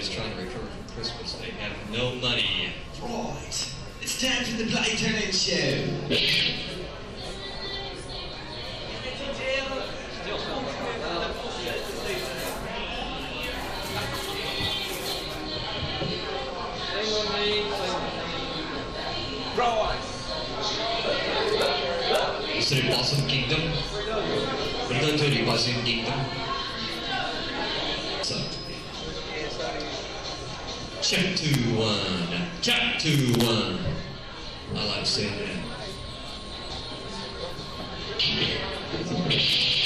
everybody's trying to recover from Christmas. They have no money. Right. It's time for the Bloody Talent Show. Is it Possum Kingdom? We're going to Possum Kingdom. Check two one. Check two one. I like saying that.